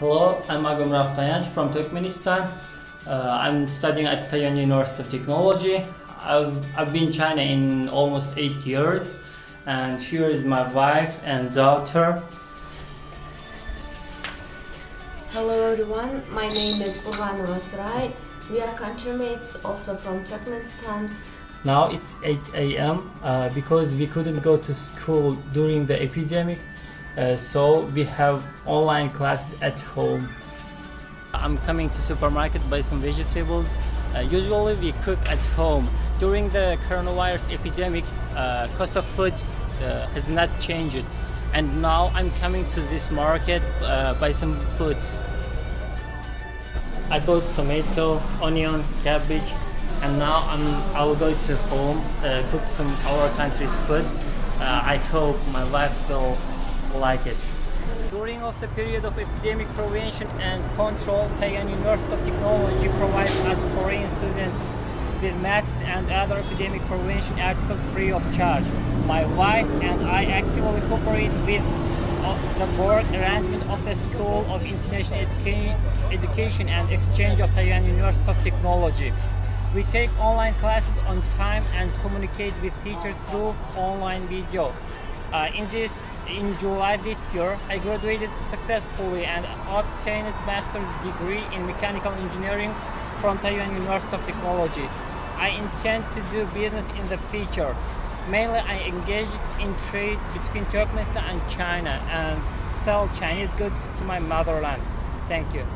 Hello, I'm Agam Raftayanch from Turkmenistan. Uh, I'm studying at Taiyuan University of Technology. I've, I've been in China in almost eight years and here is my wife and daughter. Hello everyone, my name is Urvan Vasrai. We are countrymates also from Turkmenistan. Now it's 8 a.m. Uh, because we couldn't go to school during the epidemic uh, so we have online classes at home. I'm coming to supermarket buy some vegetables. Uh, usually we cook at home. During the coronavirus epidemic, uh, cost of foods uh, has not changed. And now I'm coming to this market uh, buy some foods. I bought tomato, onion, cabbage, and now I'm I'll go to home cook some our country's food. I hope my wife will like it. During of the period of epidemic prevention and control, Taiyuan University of Technology provides us foreign students with masks and other epidemic prevention articles free of charge. My wife and I actively cooperate with uh, the board arrangement of the School of International Educa Education and Exchange of Taiyuan University of Technology. We take online classes on time and communicate with teachers through online video. Uh, in this in July this year, I graduated successfully and obtained master's degree in mechanical engineering from Taiyuan University of Technology. I intend to do business in the future. Mainly, I engaged in trade between Turkmenistan and China and sell Chinese goods to my motherland. Thank you.